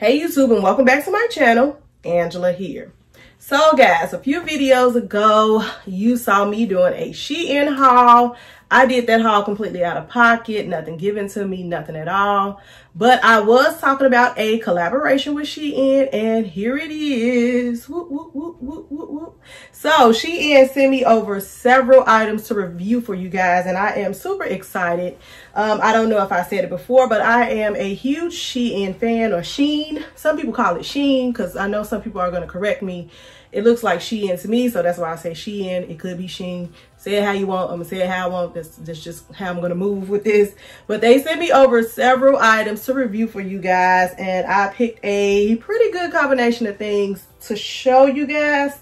Hey YouTube and welcome back to my channel, Angela here. So guys, a few videos ago, you saw me doing a Shein haul. I did that haul completely out of pocket, nothing given to me, nothing at all. But I was talking about a collaboration with Shein and here it is. Whoop, whoop, whoop, so Shein sent me over several items to review for you guys and I am super excited. Um, I don't know if I said it before, but I am a huge Shein fan or Sheen. Some people call it Sheen because I know some people are going to correct me it looks like Shein to me, so that's why I say Shein. It could be Sheen. Say it how you want. I'm gonna say it how I want. That's, that's just how I'm gonna move with this. But they sent me over several items to review for you guys, and I picked a pretty good combination of things to show you guys.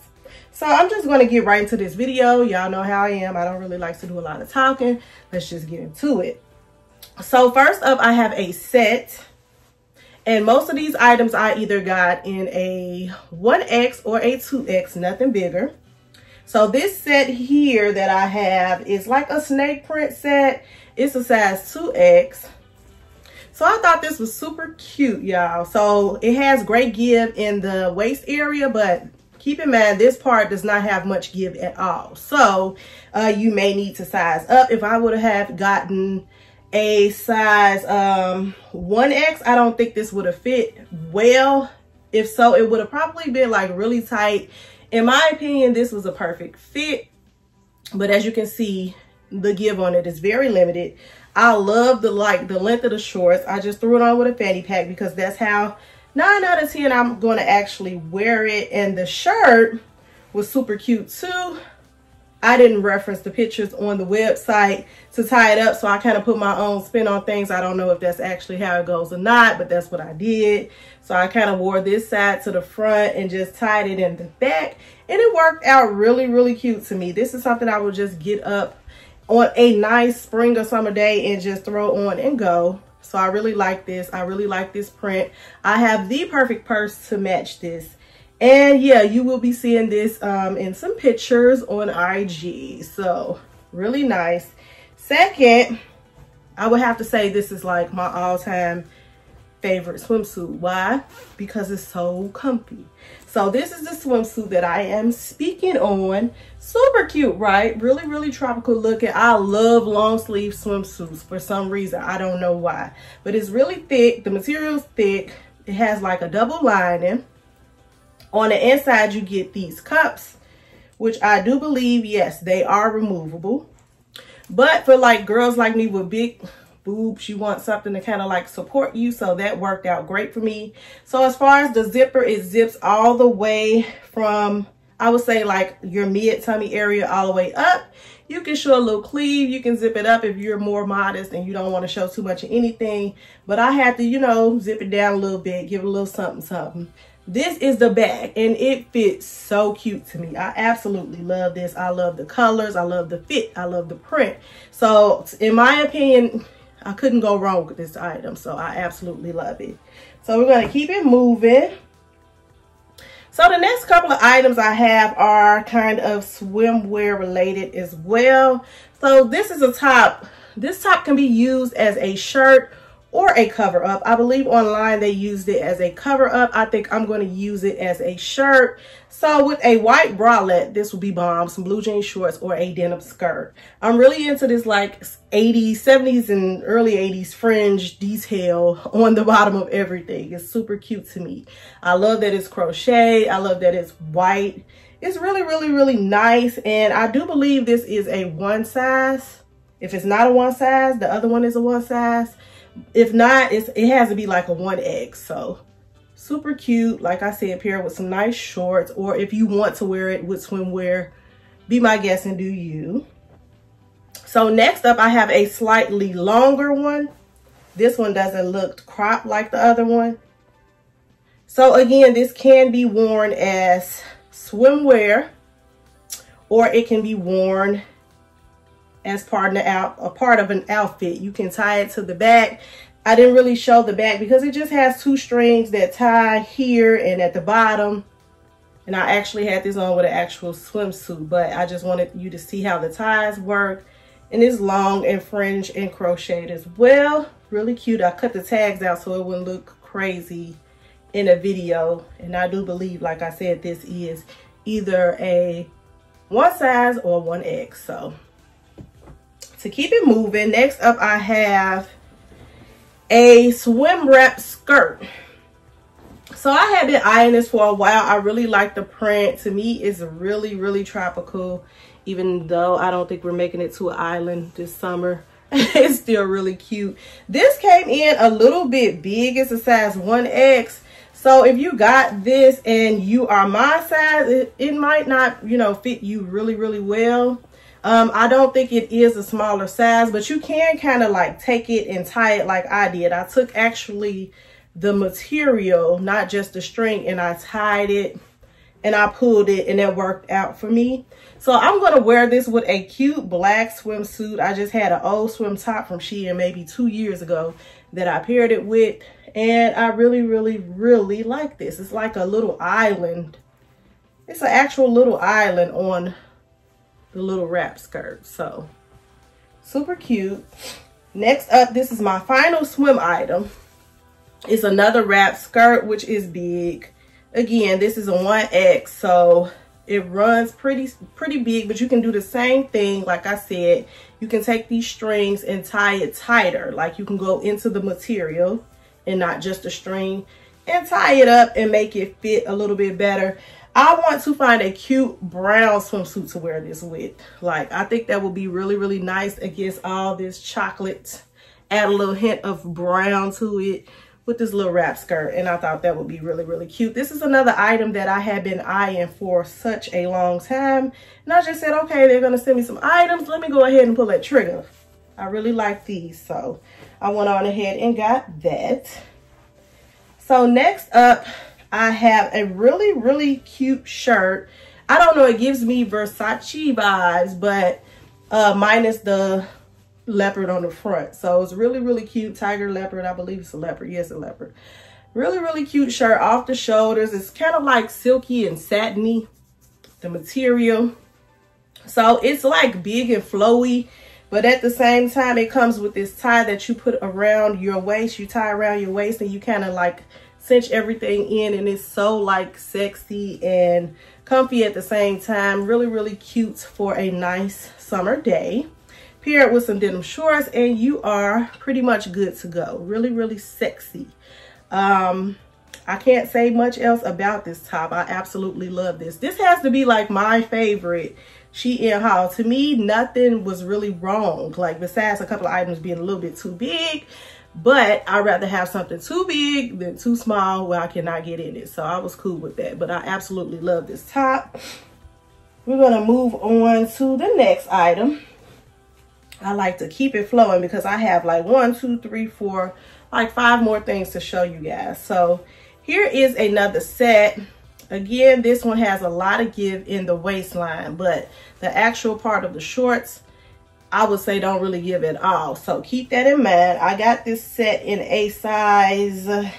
So I'm just gonna get right into this video. Y'all know how I am. I don't really like to do a lot of talking. Let's just get into it. So first up, I have a set and most of these items I either got in a 1X or a 2X, nothing bigger. So this set here that I have is like a snake print set. It's a size 2X. So I thought this was super cute, y'all. So it has great give in the waist area, but keep in mind this part does not have much give at all. So uh, you may need to size up. If I would have gotten a size um 1x i don't think this would have fit well if so it would have probably been like really tight in my opinion this was a perfect fit. But as you can see the give on it is very limited. I love the like the length of the shorts. I just threw it on with a fanny pack because that's how nine out of ten i'm going to actually wear it. And the shirt was super cute too I didn't reference the pictures on the website to tie it up. So I kind of put my own spin on things. I don't know if that's actually how it goes or not, but that's what I did. So I kind of wore this side to the front and just tied it in the back. And it worked out really, really cute to me. This is something I would just get up on a nice spring or summer day and just throw on and go. So I really like this. I really like this print. I have the perfect purse to match this. And yeah, you will be seeing this um, in some pictures on IG. So really nice. Second, I would have to say this is like my all-time favorite swimsuit. Why? Because it's so comfy. So this is the swimsuit that I am speaking on. Super cute, right? Really, really tropical looking. I love long sleeve swimsuits for some reason. I don't know why. But it's really thick. The material's thick. It has like a double lining. On the inside, you get these cups, which I do believe, yes, they are removable. But for like girls like me with big boobs, you want something to kind of like support you. So that worked out great for me. So as far as the zipper, it zips all the way from, I would say like your mid tummy area all the way up. You can show a little cleave. You can zip it up if you're more modest and you don't want to show too much of anything. But I had to, you know, zip it down a little bit, give it a little something, something. This is the bag and it fits so cute to me. I absolutely love this. I love the colors. I love the fit. I love the print. So in my opinion, I couldn't go wrong with this item. So I absolutely love it. So we're going to keep it moving. So the next couple of items I have are kind of swimwear related as well. So this is a top. This top can be used as a shirt or a cover up. I believe online they used it as a cover up. I think I'm going to use it as a shirt. So with a white bralette, this will be bomb. Some blue jean shorts or a denim skirt. I'm really into this like 80s, 70s and early 80s fringe detail on the bottom of everything. It's super cute to me. I love that it's crochet. I love that it's white. It's really, really, really nice. And I do believe this is a one size. If it's not a one size, the other one is a one size if not, it has to be like a 1X. So super cute. Like I said, pair with some nice shorts. Or if you want to wear it with swimwear, be my guest and do you. So next up, I have a slightly longer one. This one doesn't look cropped like the other one. So again, this can be worn as swimwear or it can be worn as part of, out, a part of an outfit. You can tie it to the back. I didn't really show the back because it just has two strings that tie here and at the bottom. And I actually had this on with an actual swimsuit, but I just wanted you to see how the ties work. And it's long and fringe and crocheted as well. Really cute. I cut the tags out so it wouldn't look crazy in a video. And I do believe, like I said, this is either a one size or 1X. So to keep it moving, next up I have a swim wrap skirt. So I have been eyeing this for a while. I really like the print. To me, it's really, really tropical. Even though I don't think we're making it to an island this summer. it's still really cute. This came in a little bit big. It's a size 1X. So if you got this and you are my size, it, it might not, you know, fit you really, really well. Um, I don't think it is a smaller size, but you can kind of like take it and tie it like I did. I took actually the material, not just the string, and I tied it and I pulled it and it worked out for me. So I'm going to wear this with a cute black swimsuit. I just had an old swim top from Shein maybe two years ago that I paired it with. And I really, really, really like this. It's like a little island. It's an actual little island on the little wrap skirt. So super cute. Next up, this is my final swim item. It's another wrap skirt, which is big. Again, this is a 1X, so it runs pretty pretty big, but you can do the same thing. Like I said, you can take these strings and tie it tighter. Like you can go into the material and not just the string and tie it up and make it fit a little bit better. I want to find a cute brown swimsuit to wear this with. Like, I think that would be really, really nice against all this chocolate. Add a little hint of brown to it with this little wrap skirt. And I thought that would be really, really cute. This is another item that I had been eyeing for such a long time. And I just said, okay, they're going to send me some items. Let me go ahead and pull that trigger. I really like these. So I went on ahead and got that. So next up, I have a really, really cute shirt. I don't know, it gives me Versace vibes, but uh, minus the leopard on the front. So it's really, really cute. Tiger leopard, I believe it's a leopard. Yes, a leopard. Really, really cute shirt off the shoulders. It's kind of like silky and satiny, the material. So it's like big and flowy, but at the same time, it comes with this tie that you put around your waist. You tie around your waist and you kind of like cinch everything in and it's so like sexy and comfy at the same time. Really, really cute for a nice summer day. Paired with some denim shorts and you are pretty much good to go. Really, really sexy. Um, I can't say much else about this top. I absolutely love this. This has to be like my favorite Shein haul. To me, nothing was really wrong. Like besides a couple of items being a little bit too big. But I'd rather have something too big than too small where I cannot get in it. So I was cool with that. But I absolutely love this top. We're to move on to the next item. I like to keep it flowing because I have like one, two, three, four, like five more things to show you guys. So here is another set. Again, this one has a lot of give in the waistline, but the actual part of the shorts I would say don't really give it all. So keep that in mind. I got this set in a size, I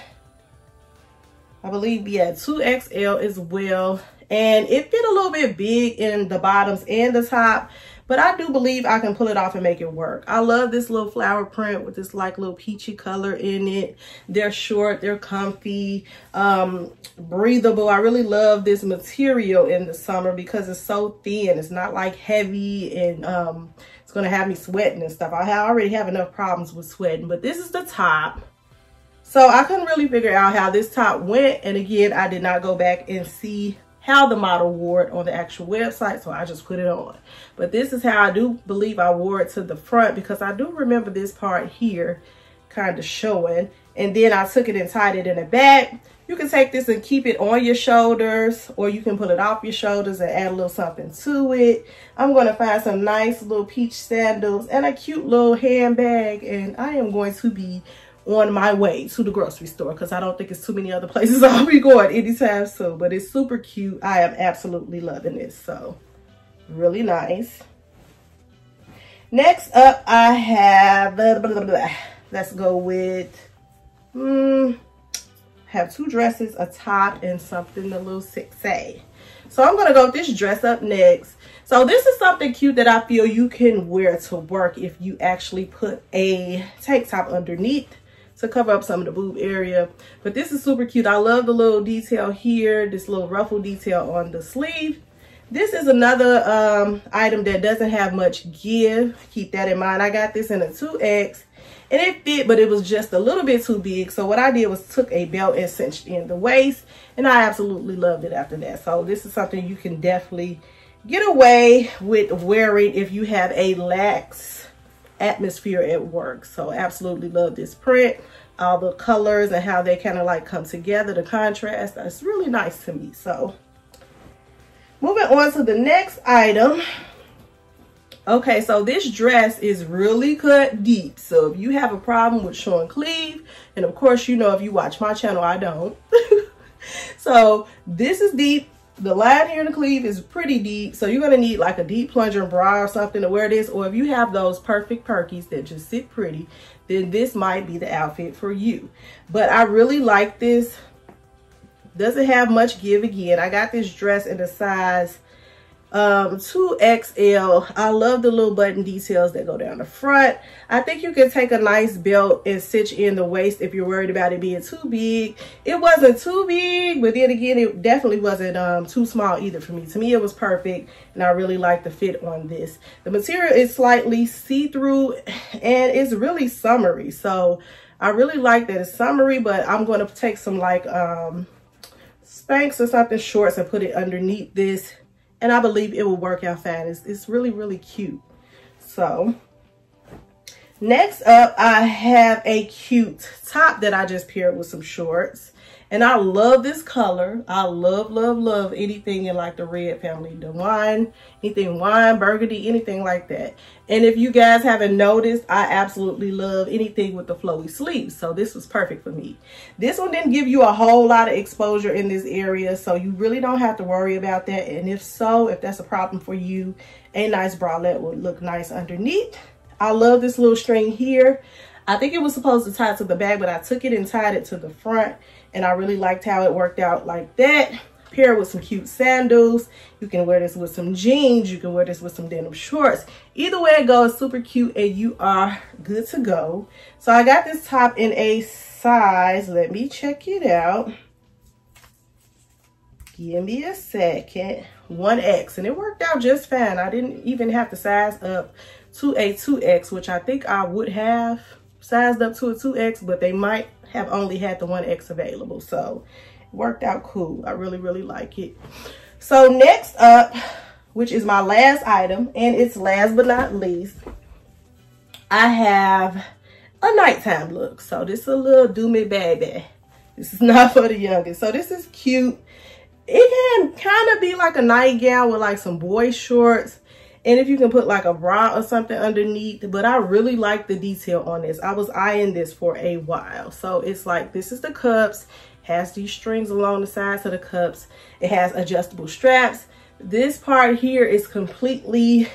believe, yeah, 2XL as well. And it fit a little bit big in the bottoms and the top. But I do believe I can pull it off and make it work. I love this little flower print with this like little peachy color in it. They're short, they're comfy, um, breathable. I really love this material in the summer because it's so thin. It's not like heavy and um, it's going to have me sweating and stuff. I already have enough problems with sweating, but this is the top. So I couldn't really figure out how this top went. And again, I did not go back and see how the model wore it on the actual website. So I just put it on. But this is how I do believe I wore it to the front because I do remember this part here kind of showing. And then I took it and tied it in the back. You can take this and keep it on your shoulders or you can pull it off your shoulders and add a little something to it. I'm going to find some nice little peach sandals and a cute little handbag and I am going to be on my way to the grocery store because I don't think it's too many other places I'll be going anytime soon. But it's super cute. I am absolutely loving this. So really nice. Next up, I have, blah, blah, blah, let's go with, hmm, have two dresses, a top, and something a little sexy. So I'm going to go with this dress up next. So this is something cute that I feel you can wear to work if you actually put a tank top underneath to cover up some of the boob area. But this is super cute. I love the little detail here, this little ruffle detail on the sleeve. This is another um, item that doesn't have much give. Keep that in mind. I got this in a 2X and it fit, but it was just a little bit too big. So what I did was took a belt and cinched in the waist and I absolutely loved it after that. So this is something you can definitely get away with wearing if you have a lax atmosphere at work. So absolutely love this print. All the colors and how they kind of like come together, the contrast. It's really nice to me. So moving on to the next item. Okay, so this dress is really cut deep. So if you have a problem with showing cleave, and of course, you know, if you watch my channel, I don't. so this is deep the line here in the cleave is pretty deep. So you're going to need like a deep plunger bra or something to wear this. Or if you have those perfect perkies that just sit pretty, then this might be the outfit for you. But I really like this. Doesn't have much give again. I got this dress in a size um 2xl i love the little button details that go down the front. I think you can take a nice belt and stitch in the waist if you're worried about it being too big. It wasn't too big but then again it definitely wasn't um too small either for me. To me it was perfect and i really like the fit on this. The material is slightly see-through and it's really summery so i really like that it's summery but i'm going to take some like um Spanx or something shorts and put it underneath this and I believe it will work out fine. It's, it's really, really cute. So next up, I have a cute top that I just paired with some shorts. And I love this color. I love, love, love anything in like the red family. The wine, anything wine, burgundy, anything like that. And if you guys haven't noticed, I absolutely love anything with the flowy sleeves. So this was perfect for me. This one didn't give you a whole lot of exposure in this area. So you really don't have to worry about that. And if so, if that's a problem for you, a nice bralette would look nice underneath. I love this little string here. I think it was supposed to tie to the back, but I took it and tied it to the front. And I really liked how it worked out like that. Pair with some cute sandals. You can wear this with some jeans. You can wear this with some denim shorts. Either way it goes, super cute and you are good to go. So I got this top in a size. Let me check it out. Give me a second. 1X. And it worked out just fine. I didn't even have to size up to a 2X, which I think I would have sized up to a 2X, but they might have only had the 1X available. So worked out cool. I really, really like it. So next up, which is my last item, and it's last but not least, I have a nighttime look. So this is a little do me baby. This is not for the youngest. So this is cute. It can kind of be like a nightgown with like some boy shorts and if you can put like a bra or something underneath but i really like the detail on this. I was eyeing this for a while. So it's like this is the cups. Has these strings along the sides of the cups. It has adjustable straps. This part here is completely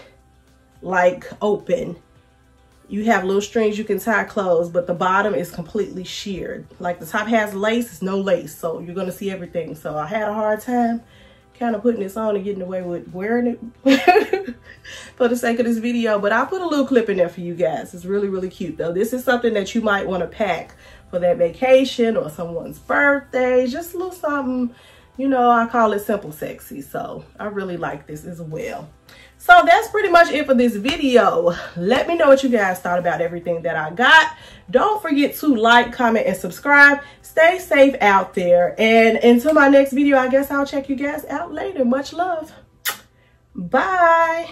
like open. You have little strings you can tie closed but the bottom is completely sheared. Like the top has lace it's no lace so you're to see everything. So i had a hard time kind of putting this on and getting away with wearing it for the sake of this video. But I'll put a little clip in there for you guys. It's really, really cute though. This is something that you might want to pack for that vacation or someone's birthday. Just a little something, you know, I call it simple sexy. So I really like this as well. So that's pretty much it for this video. Let me know what you guys thought about everything that I got. Don't forget to like, comment, and subscribe. Stay safe out there. And until my next video, I guess I'll check you guys out later. Much love. Bye.